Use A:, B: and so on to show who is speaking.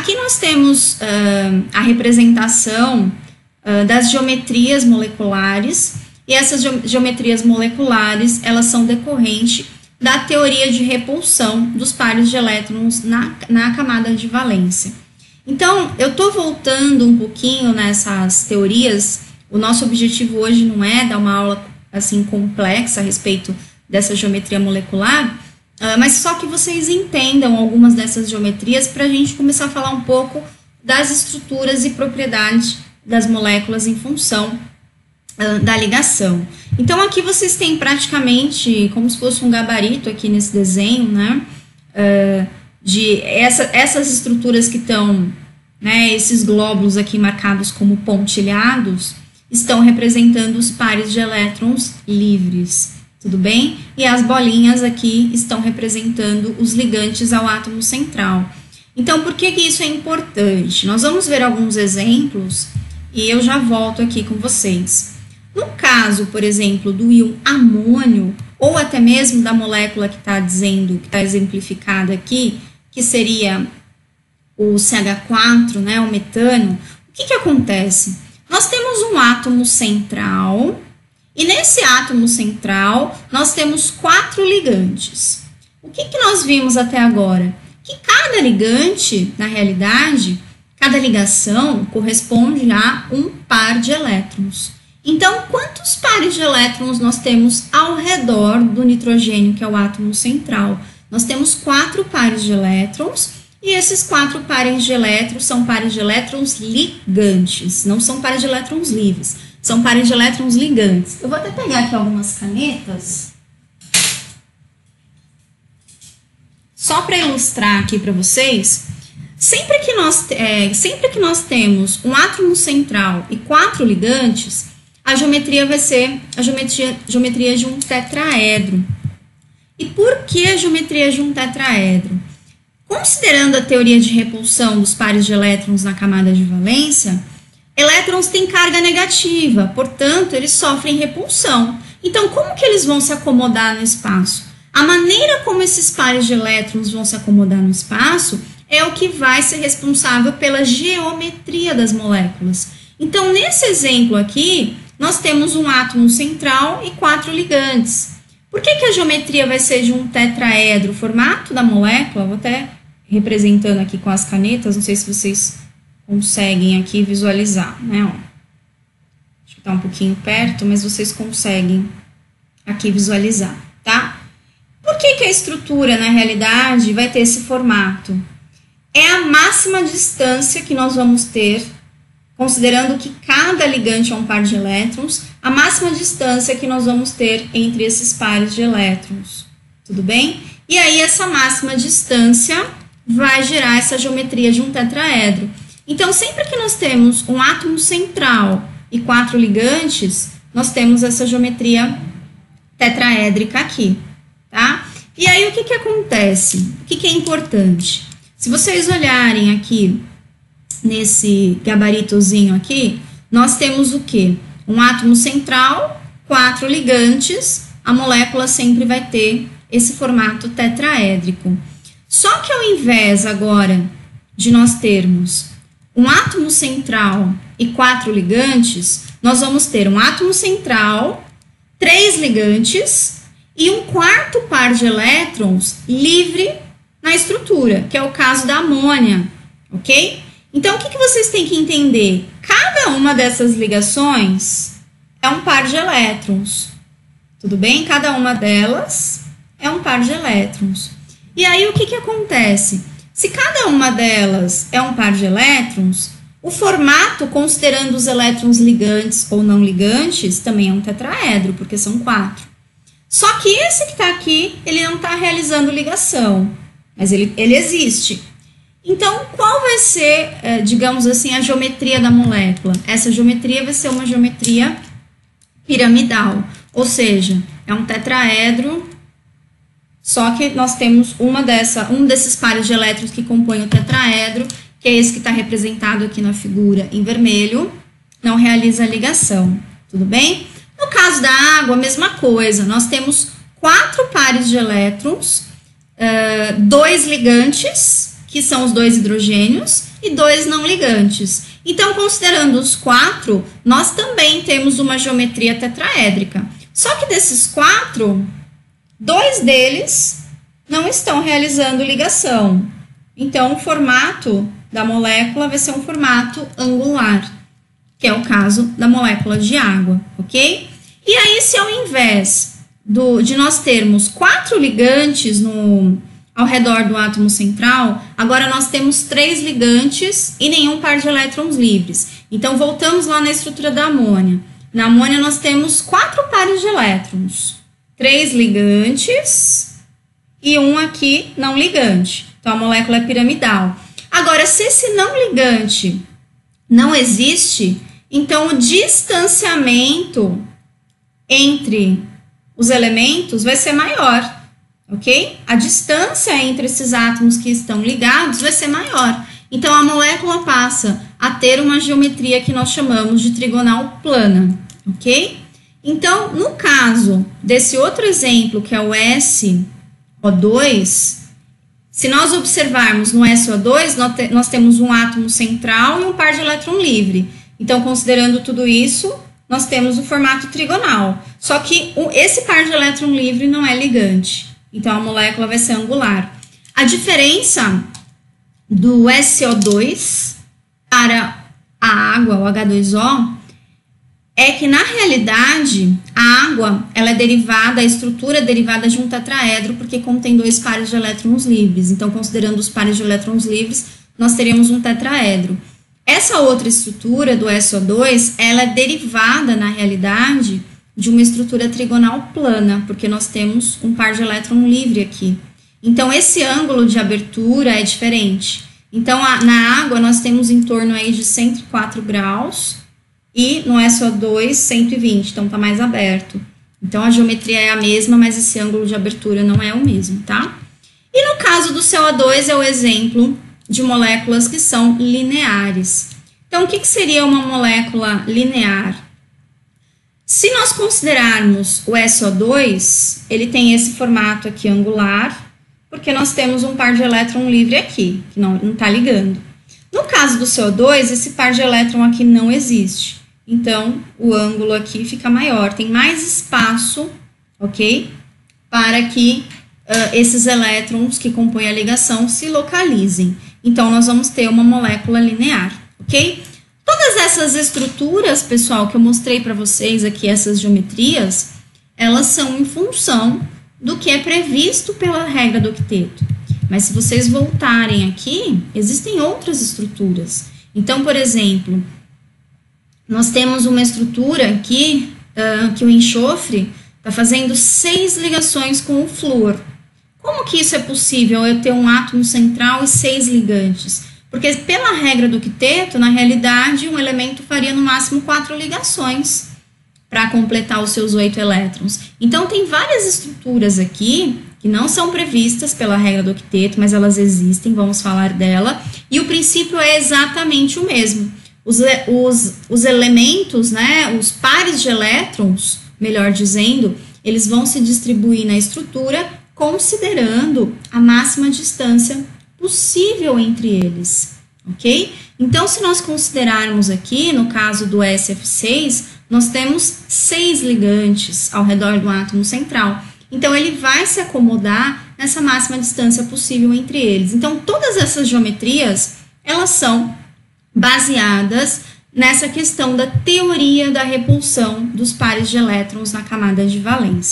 A: Aqui nós temos uh, a representação uh, das geometrias moleculares, e essas geometrias moleculares, elas são decorrentes da teoria de repulsão dos pares de elétrons na, na camada de valência. Então, eu estou voltando um pouquinho nessas teorias. O nosso objetivo hoje não é dar uma aula assim complexa a respeito dessa geometria molecular, uh, mas só que vocês entendam algumas dessas geometrias para a gente começar a falar um pouco das estruturas e propriedades das moléculas em função uh, da ligação. Então aqui vocês têm praticamente como se fosse um gabarito aqui nesse desenho, né? Uh, de essa, essas estruturas que estão, né, esses glóbulos aqui marcados como pontilhados, estão representando os pares de elétrons livres, tudo bem? E as bolinhas aqui estão representando os ligantes ao átomo central. Então, por que, que isso é importante? Nós vamos ver alguns exemplos e eu já volto aqui com vocês. No caso, por exemplo, do íon amônio, ou até mesmo da molécula que está dizendo, que está exemplificada aqui, que seria o CH4, né, o metano, o que, que acontece? Nós temos um átomo central, e nesse átomo central nós temos quatro ligantes. O que, que nós vimos até agora? Que cada ligante, na realidade, cada ligação corresponde a um par de elétrons. Então, quantos pares de elétrons nós temos ao redor do nitrogênio, que é o átomo central? Nós temos quatro pares de elétrons e esses quatro pares de elétrons são pares de elétrons ligantes, não são pares de elétrons livres, são pares de elétrons ligantes. Eu vou até pegar aqui algumas canetas. Só para ilustrar aqui para vocês, sempre que, nós, é, sempre que nós temos um átomo central e quatro ligantes, a geometria vai ser a geometria, geometria de um tetraedro. E por que a geometria de um tetraedro? Considerando a teoria de repulsão dos pares de elétrons na camada de valência, elétrons têm carga negativa, portanto, eles sofrem repulsão. Então, como que eles vão se acomodar no espaço? A maneira como esses pares de elétrons vão se acomodar no espaço é o que vai ser responsável pela geometria das moléculas. Então, nesse exemplo aqui, nós temos um átomo central e quatro ligantes. Por que, que a geometria vai ser de um tetraedro? O formato da molécula, vou até representando aqui com as canetas, não sei se vocês conseguem aqui visualizar, né? Ó. Acho que está um pouquinho perto, mas vocês conseguem aqui visualizar, tá? Por que, que a estrutura, na realidade, vai ter esse formato? É a máxima distância que nós vamos ter considerando que cada ligante é um par de elétrons, a máxima distância que nós vamos ter entre esses pares de elétrons. Tudo bem? E aí, essa máxima distância vai gerar essa geometria de um tetraedro. Então, sempre que nós temos um átomo central e quatro ligantes, nós temos essa geometria tetraédrica aqui, tá? E aí, o que, que acontece? O que, que é importante? Se vocês olharem aqui nesse gabaritozinho aqui, nós temos o que? Um átomo central, quatro ligantes, a molécula sempre vai ter esse formato tetraédrico. Só que ao invés agora de nós termos um átomo central e quatro ligantes, nós vamos ter um átomo central, três ligantes e um quarto par de elétrons livre na estrutura, que é o caso da amônia, ok? Então, o que, que vocês têm que entender? Cada uma dessas ligações é um par de elétrons. Tudo bem? Cada uma delas é um par de elétrons. E aí, o que, que acontece? Se cada uma delas é um par de elétrons, o formato, considerando os elétrons ligantes ou não ligantes, também é um tetraedro, porque são quatro. Só que esse que está aqui, ele não está realizando ligação, mas ele, ele existe. Então, qual vai ser, eh, digamos assim, a geometria da molécula? Essa geometria vai ser uma geometria piramidal, ou seja, é um tetraedro, só que nós temos uma dessa, um desses pares de elétrons que compõem o tetraedro, que é esse que está representado aqui na figura em vermelho, não realiza a ligação, tudo bem? No caso da água, a mesma coisa, nós temos quatro pares de elétrons, dois ligantes, que são os dois hidrogênios, e dois não ligantes. Então, considerando os quatro, nós também temos uma geometria tetraédrica. Só que desses quatro, dois deles não estão realizando ligação. Então, o formato da molécula vai ser um formato angular, que é o caso da molécula de água, ok? E aí, se ao invés do, de nós termos quatro ligantes no, ao redor do átomo central, agora nós temos três ligantes e nenhum par de elétrons livres. Então, voltamos lá na estrutura da amônia. Na amônia, nós temos quatro pares de elétrons, três ligantes e um aqui não ligante. Então, a molécula é piramidal. Agora, se esse não ligante não existe, então o distanciamento entre os elementos vai ser maior ok? A distância entre esses átomos que estão ligados vai ser maior. Então, a molécula passa a ter uma geometria que nós chamamos de trigonal plana, ok? Então, no caso desse outro exemplo, que é o SO2, se nós observarmos no SO2, nós temos um átomo central e um par de elétron livre. Então, considerando tudo isso, nós temos o formato trigonal. Só que esse par de elétron livre não é ligante. Então, a molécula vai ser angular. A diferença do SO2 para a água, o H2O, é que na realidade a água ela é derivada, a estrutura é derivada de um tetraedro porque contém dois pares de elétrons livres. Então, considerando os pares de elétrons livres, nós teríamos um tetraedro. Essa outra estrutura do SO2, ela é derivada na realidade de uma estrutura trigonal plana, porque nós temos um par de elétron livre aqui. Então, esse ângulo de abertura é diferente. Então, a, na água, nós temos em torno aí de 104 graus e no SO2, 120, então tá mais aberto. Então, a geometria é a mesma, mas esse ângulo de abertura não é o mesmo, tá? E no caso do CO2 é o exemplo de moléculas que são lineares. Então, o que, que seria uma molécula linear? Se nós considerarmos o SO2, ele tem esse formato aqui angular, porque nós temos um par de elétron livre aqui, que não está ligando. No caso do CO2, esse par de elétron aqui não existe. Então, o ângulo aqui fica maior, tem mais espaço, ok? Para que uh, esses elétrons que compõem a ligação se localizem. Então, nós vamos ter uma molécula linear, ok? Todas essas estruturas, pessoal, que eu mostrei para vocês aqui, essas geometrias, elas são em função do que é previsto pela regra do octeto. Mas se vocês voltarem aqui, existem outras estruturas. Então, por exemplo, nós temos uma estrutura aqui uh, que o enxofre está fazendo seis ligações com o flúor. Como que isso é possível eu ter um átomo central e seis ligantes? Porque pela regra do quiteto, na realidade, um elemento faria no máximo quatro ligações para completar os seus oito elétrons. Então, tem várias estruturas aqui que não são previstas pela regra do octeto, mas elas existem, vamos falar dela. E o princípio é exatamente o mesmo. Os, os, os elementos, né, os pares de elétrons, melhor dizendo, eles vão se distribuir na estrutura considerando a máxima distância possível entre eles, ok? Então, se nós considerarmos aqui, no caso do SF6, nós temos seis ligantes ao redor do átomo central. Então, ele vai se acomodar nessa máxima distância possível entre eles. Então, todas essas geometrias, elas são baseadas nessa questão da teoria da repulsão dos pares de elétrons na camada de valência.